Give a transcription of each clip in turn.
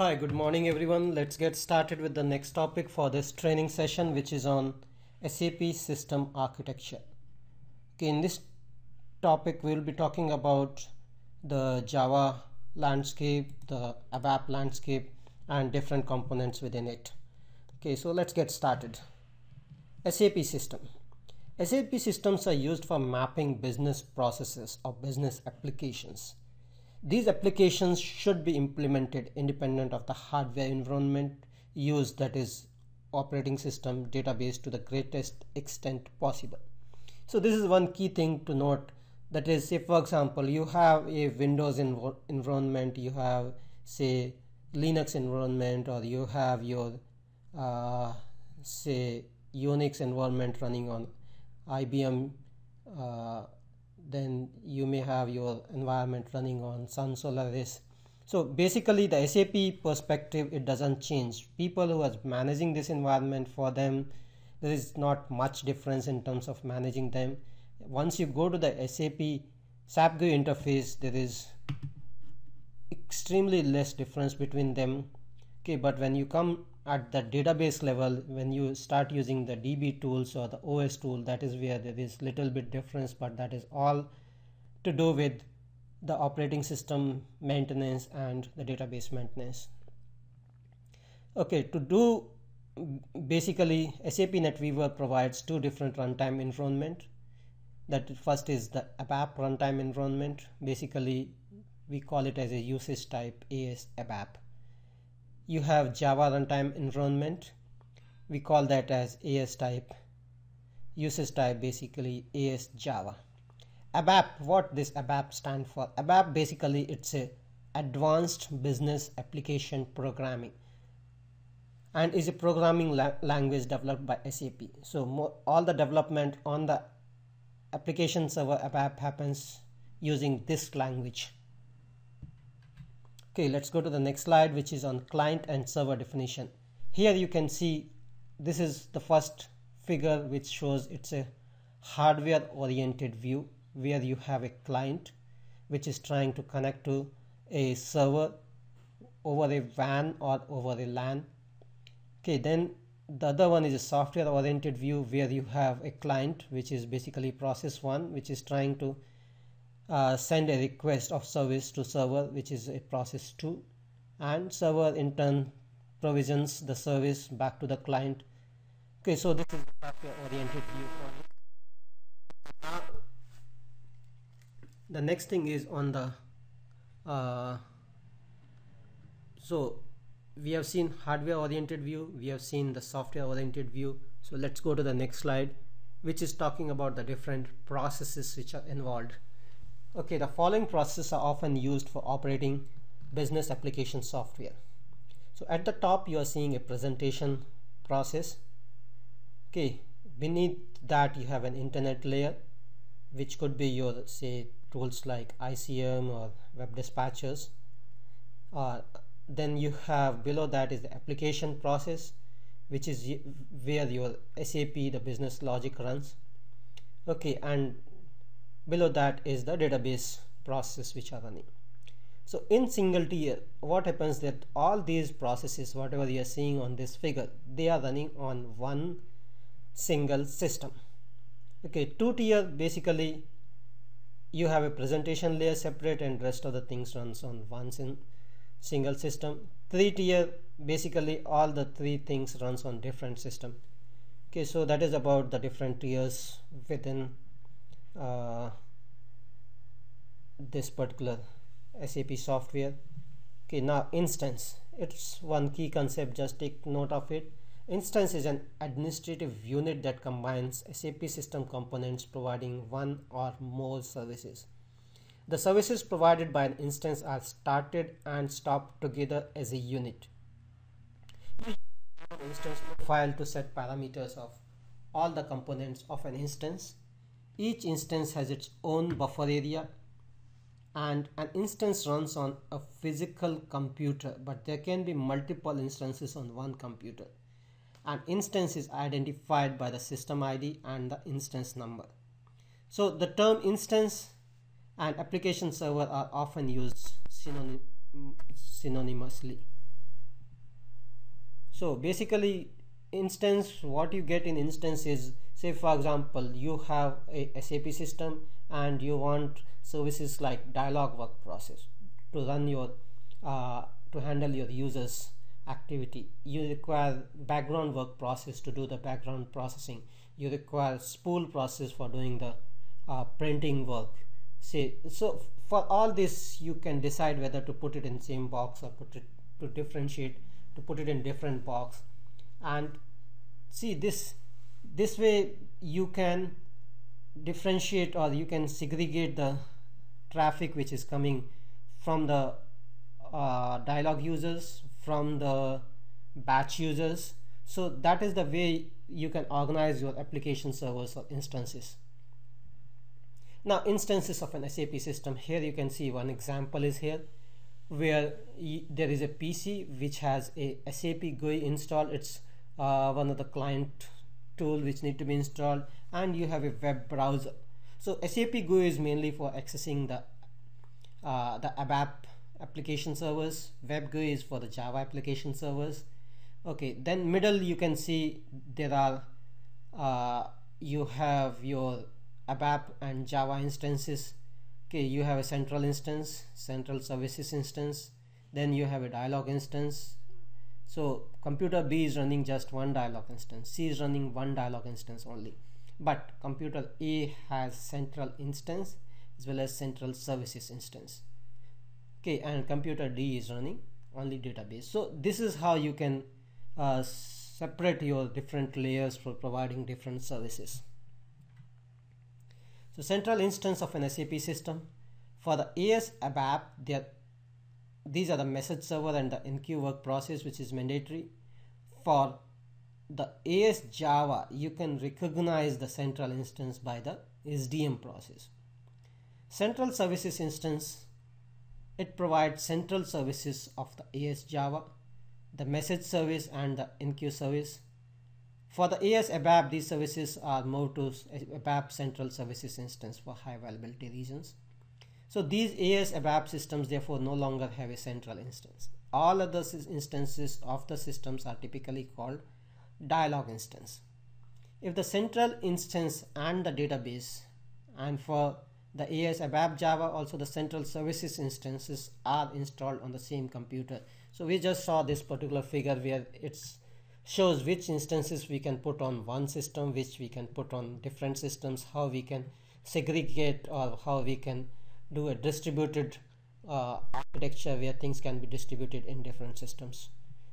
Hi, good morning everyone. Let's get started with the next topic for this training session which is on SAP system architecture. Okay, in this topic we'll be talking about the Java landscape, the ABAP landscape and different components within it. Okay, so let's get started. SAP system. SAP systems are used for mapping business processes or business applications these applications should be implemented independent of the hardware environment used that is operating system database to the greatest extent possible. So this is one key thing to note that is say for example you have a Windows env environment you have say Linux environment or you have your uh, say Unix environment running on IBM uh, then you may have your environment running on Sun Solaris. So basically the SAP perspective, it doesn't change. People who are managing this environment for them, there is not much difference in terms of managing them. Once you go to the SAP SAP GUI interface, there is extremely less difference between them. Okay, but when you come at the database level when you start using the db tools or the os tool that is where there is little bit difference but that is all to do with the operating system maintenance and the database maintenance. Okay to do basically sap netweaver provides two different runtime environment. That first is the abap runtime environment. Basically we call it as a usage type as abap you have Java runtime environment. We call that as AS type. Usage type basically AS Java. ABAP, what this ABAP stand for? ABAP basically it's a advanced business application programming and is a programming la language developed by SAP. So more, all the development on the application server ABAP happens using this language okay let's go to the next slide which is on client and server definition. Here you can see this is the first figure which shows it's a hardware oriented view where you have a client which is trying to connect to a server over a WAN or over a LAN. Okay then the other one is a software oriented view where you have a client which is basically process one which is trying to uh, send a request of service to server which is a process 2 and server in turn provisions the service back to the client. Okay so this is the software oriented view the next thing is on the uh, so we have seen hardware oriented view we have seen the software oriented view. So let's go to the next slide which is talking about the different processes which are involved Okay, the following processes are often used for operating business application software. So at the top you are seeing a presentation process. Okay, beneath that you have an internet layer which could be your say tools like ICM or web dispatchers. Uh, then you have below that is the application process which is where your SAP the business logic runs. Okay, and below that is the database process which are running. So in single tier what happens that all these processes whatever you are seeing on this figure they are running on one single system. Okay two tier basically you have a presentation layer separate and rest of the things runs on one single system. Three tier basically all the three things runs on different system. Okay so that is about the different tiers within uh, this particular SAP software. Okay now instance. It's one key concept just take note of it. Instance is an administrative unit that combines SAP system components providing one or more services. The services provided by an instance are started and stopped together as a unit. Instance profile to set parameters of all the components of an instance each instance has its own buffer area and an instance runs on a physical computer but there can be multiple instances on one computer. An instance is identified by the system ID and the instance number. So the term instance and application server are often used synonym, synonymously. so basically instance what you get in instance is say for example you have a SAP system and you want services like dialog work process to run your uh, to handle your users activity. You require background work process to do the background processing. You require spool process for doing the uh, printing work. Say so for all this you can decide whether to put it in same box or put it to differentiate to put it in different box. And see this this way you can differentiate or you can segregate the traffic which is coming from the uh, dialog users from the batch users. So that is the way you can organize your application servers or instances. Now instances of an SAP system. Here you can see one example is here where there is a PC which has a SAP GUI installed. It's uh, one of the client tool which need to be installed and you have a web browser. So SAP GUI is mainly for accessing the uh, the ABAP application servers. Web GUI is for the Java application servers. Okay then middle you can see there are uh, you have your ABAP and Java instances. Okay you have a central instance central services instance. Then you have a dialog instance so computer B is running just one dialog instance. C is running one dialog instance only. But computer A has central instance as well as central services instance. Okay and computer D is running only database. So this is how you can uh, separate your different layers for providing different services. So central instance of an SAP system. For the AS ABAP, these are the message server and the enqueue work process which is mandatory. For the AS Java, you can recognize the central instance by the SDM process. Central services instance, it provides central services of the AS Java, the message service and the enqueue service for the AS ABAP, these services are moved to ABAP Central Services instance for high availability reasons. So these AS ABAP systems therefore no longer have a central instance. All other instances of the systems are typically called dialog instance. If the central instance and the database and for the AS ABAP Java also the central services instances are installed on the same computer. So we just saw this particular figure where it shows which instances we can put on one system which we can put on different systems how we can segregate or how we can do a distributed uh, architecture where things can be distributed in different systems.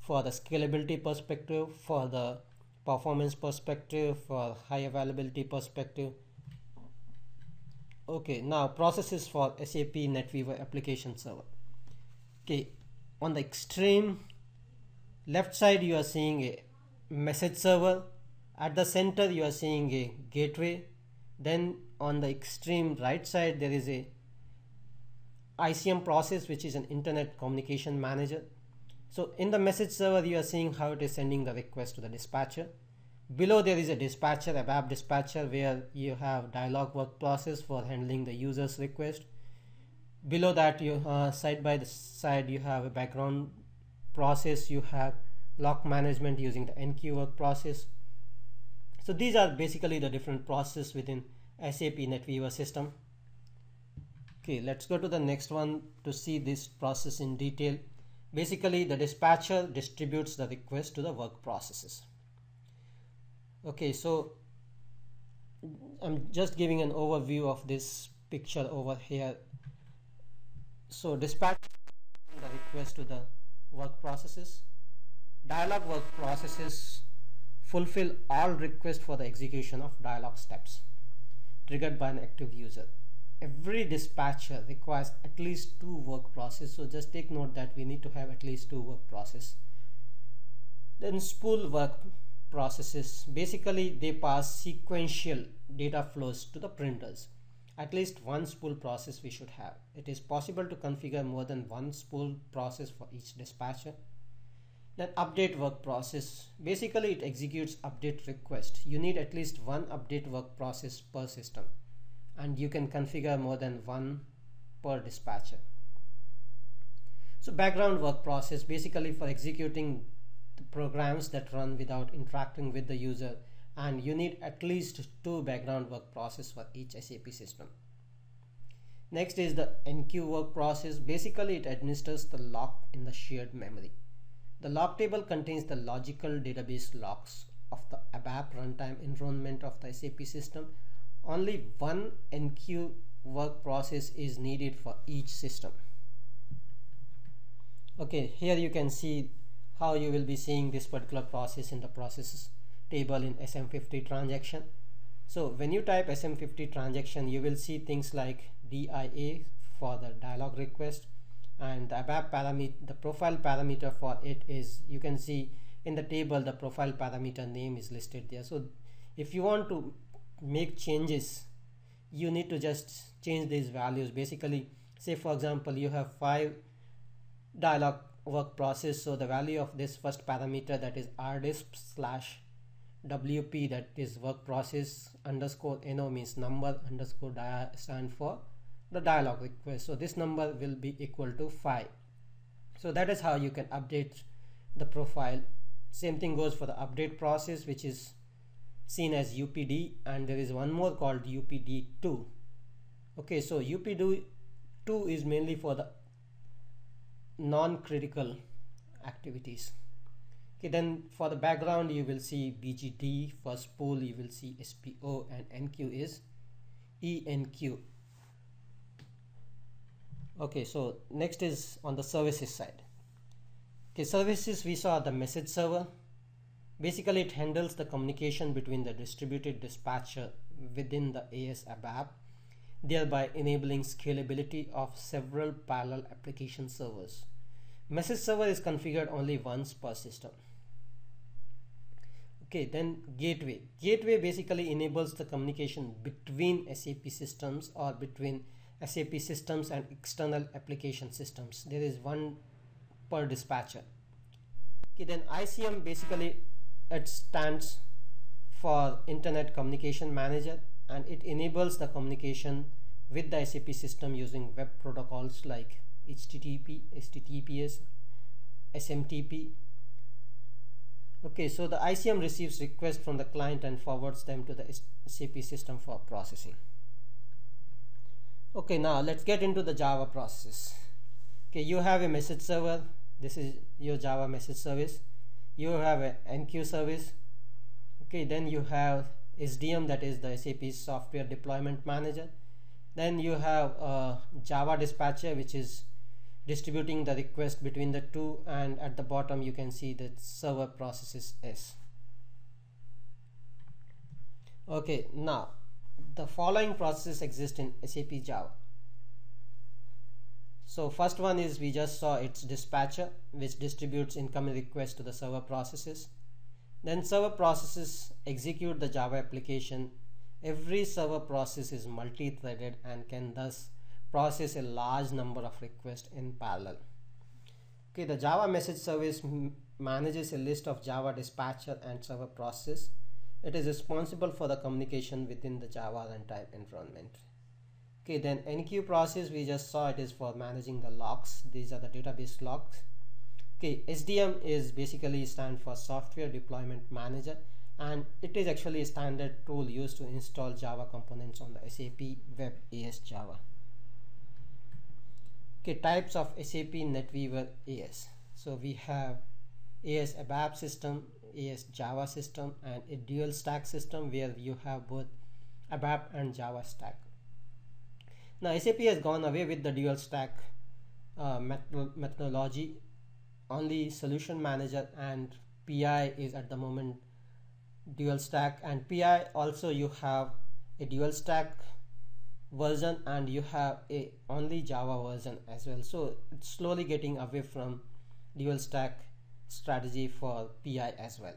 For the scalability perspective for the performance perspective for high availability perspective. Okay now processes for SAP NetWeaver application server. Okay on the extreme left side you are seeing a message server. At the center you are seeing a gateway. Then on the extreme right side there is a ICM process which is an internet communication manager. So in the message server you are seeing how it is sending the request to the dispatcher. Below there is a dispatcher a web dispatcher where you have dialog work process for handling the user's request. Below that you uh, side by the side you have a background process. You have lock management using the enqueue work process. So these are basically the different processes within SAP NetWeaver system okay let's go to the next one to see this process in detail basically the dispatcher distributes the request to the work processes okay so I'm just giving an overview of this picture over here so dispatch the request to the work processes. Dialog work processes fulfill all requests for the execution of dialog steps triggered by an active user. Every dispatcher requires at least two work processes. So just take note that we need to have at least two work processes. Then spool work processes basically they pass sequential data flows to the printers at least one spool process we should have. It is possible to configure more than one spool process for each dispatcher. Then update work process. Basically it executes update request. You need at least one update work process per system and you can configure more than one per dispatcher. So background work process basically for executing the programs that run without interacting with the user and you need at least two background work process for each SAP system. Next is the enqueue work process. Basically, it administers the lock in the shared memory. The lock table contains the logical database locks of the ABAP runtime environment of the SAP system. Only one enqueue work process is needed for each system. Okay, here you can see how you will be seeing this particular process in the processes table in SM50 transaction. So when you type SM50 transaction, you will see things like DIA for the dialog request and the ABAP parameter, the profile parameter for it is, you can see in the table, the profile parameter name is listed there. So if you want to make changes, you need to just change these values. Basically, say for example, you have five dialog work process. So the value of this first parameter that is rdisp slash wp that is work process underscore no means number underscore dia stand for the dialog request so this number will be equal to 5 so that is how you can update the profile same thing goes for the update process which is seen as upd and there is one more called upd2 okay so upd2 is mainly for the non-critical activities. Okay then for the background you will see bgd for spool you will see spo and enqueue is ENQ okay so next is on the services side. Okay services we saw the message server basically it handles the communication between the distributed dispatcher within the AS ABAP thereby enabling scalability of several parallel application servers message server is configured only once per system okay then gateway gateway basically enables the communication between SAP systems or between SAP systems and external application systems. There is one per dispatcher. Okay, then ICM basically it stands for Internet Communication Manager and it enables the communication with the SAP system using web protocols like HTTP, HTTPS, SMTP. Okay, so the ICM receives requests from the client and forwards them to the SAP system for processing. Okay now let's get into the java process. Okay you have a message server. This is your java message service you have an enqueue service. Okay then you have sdm that is the sap software deployment manager. Then you have a java dispatcher which is distributing the request between the two and at the bottom you can see that server processes s. Okay now the following processes exist in SAP Java. So first one is we just saw its dispatcher which distributes incoming requests to the server processes. Then server processes execute the Java application. Every server process is multi-threaded and can thus process a large number of requests in parallel. Okay, the Java message service manages a list of Java dispatcher and server processes it is responsible for the communication within the Java runtime environment. Okay, then enqueue process we just saw it is for managing the locks. These are the database locks. Okay, SDM is basically stand for Software Deployment Manager and it is actually a standard tool used to install Java components on the SAP Web AS Java. Okay, types of SAP NetWeaver AS. So we have AS ABAP system, AS Java system and a dual stack system where you have both ABAP and Java stack. Now SAP has gone away with the dual stack uh, methodology. Only solution manager and PI is at the moment dual stack and PI also you have a dual stack version and you have a only Java version as well. So it's slowly getting away from dual stack strategy for PI as well.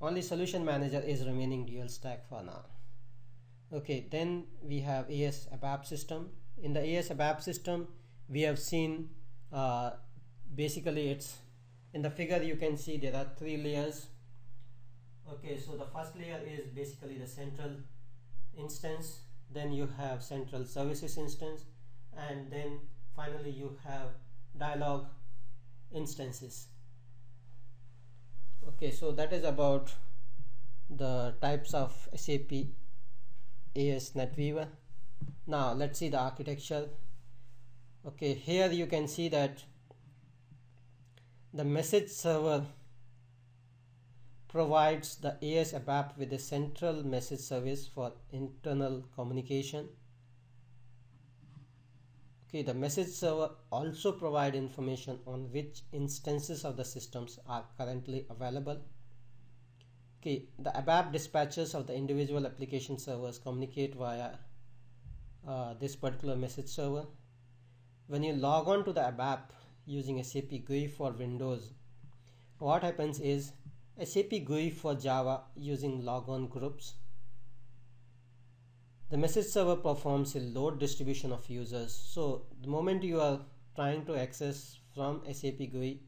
Only solution manager is remaining dual stack for now. Okay, then we have AS ABAP system. In the AS ABAP system, we have seen uh, basically it's in the figure you can see there are three layers. Okay, so the first layer is basically the central instance, then you have central services instance, and then finally you have dialog instances okay so that is about the types of SAP AS NetWeaver now let's see the architecture. Okay here you can see that the message server provides the AS ABAP with a central message service for internal communication. Okay the message server also provide information on which instances of the systems are currently available okay the ABAP dispatchers of the individual application servers communicate via uh, this particular message server. When you log on to the ABAP using SAP GUI for Windows what happens is SAP GUI for Java using logon groups. The message server performs a load distribution of users. So the moment you are trying to access from SAP GUI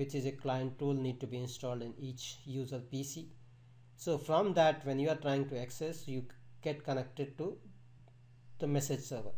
which is a client tool need to be installed in each user PC so from that when you are trying to access you get connected to the message server.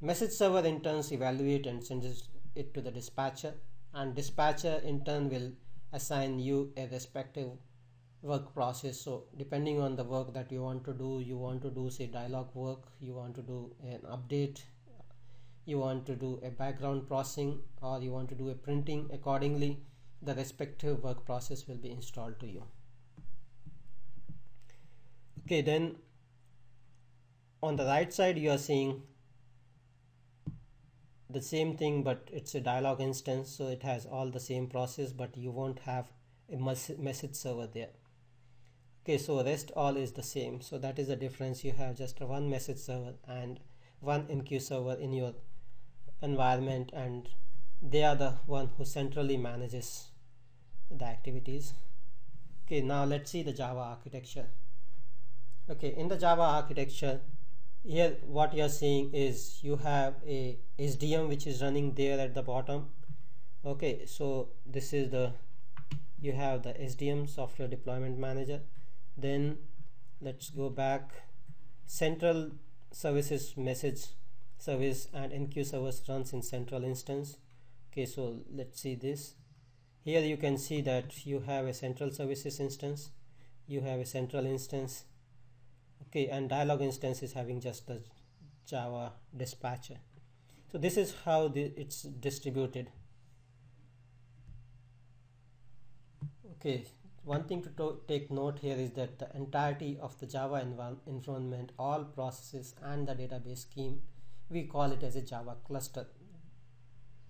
Message server in turn evaluate and sends it to the dispatcher and dispatcher in turn will assign you a respective work process. So depending on the work that you want to do you want to do say dialog work you want to do an update you want to do a background processing or you want to do a printing accordingly the respective work process will be installed to you. Okay then on the right side you are seeing the same thing but it's a dialog instance so it has all the same process but you won't have a message server there. Okay so rest all is the same. So that is the difference. You have just one message server and one enqueue server in your environment and they are the one who centrally manages the activities. Okay now let's see the java architecture. Okay in the java architecture here what you're seeing is you have a sdm which is running there at the bottom. Okay so this is the you have the sdm software deployment manager. Then let's go back. Central services message service and enqueue service runs in central instance. Okay so let's see this. Here you can see that you have a central services instance you have a central instance. Okay and dialog instance is having just the java dispatcher. So this is how the, it's distributed. Okay one thing to take note here is that the entirety of the Java env environment, all processes and the database scheme, we call it as a Java cluster.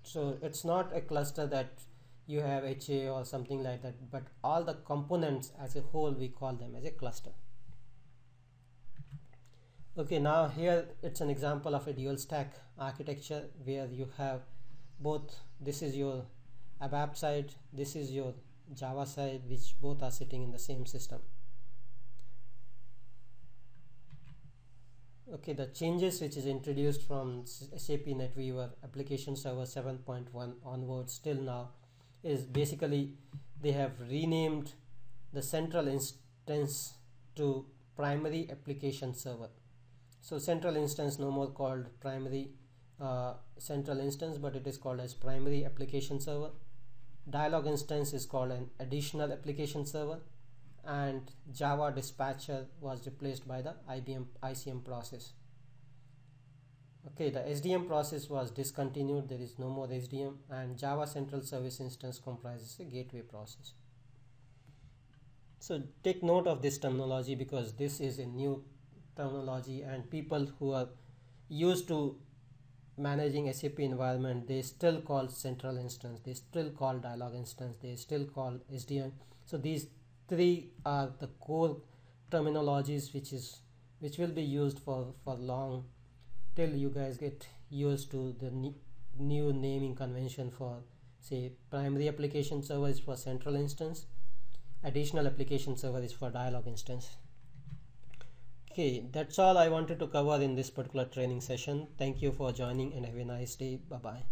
So it's not a cluster that you have HA or something like that, but all the components as a whole, we call them as a cluster. Okay, now here it's an example of a dual stack architecture where you have both, this is your ABAP side, this is your Java side which both are sitting in the same system. Okay, the changes which is introduced from SAP NetWeaver application server 7.1 onwards till now is basically they have renamed the central instance to primary application server. So central instance no more called primary uh, central instance but it is called as primary application server dialog instance is called an additional application server and Java dispatcher was replaced by the IBM ICM process. Okay the SDM process was discontinued. There is no more SDM and Java central service instance comprises a gateway process. So take note of this terminology because this is a new terminology and people who are used to managing SAP environment, they still call central instance, they still call dialog instance, they still call SDM. So these three are the core terminologies which is which will be used for for long till you guys get used to the new naming convention for say primary application server is for central instance additional application server is for dialog instance Okay, that's all I wanted to cover in this particular training session. Thank you for joining and have a nice day. Bye bye.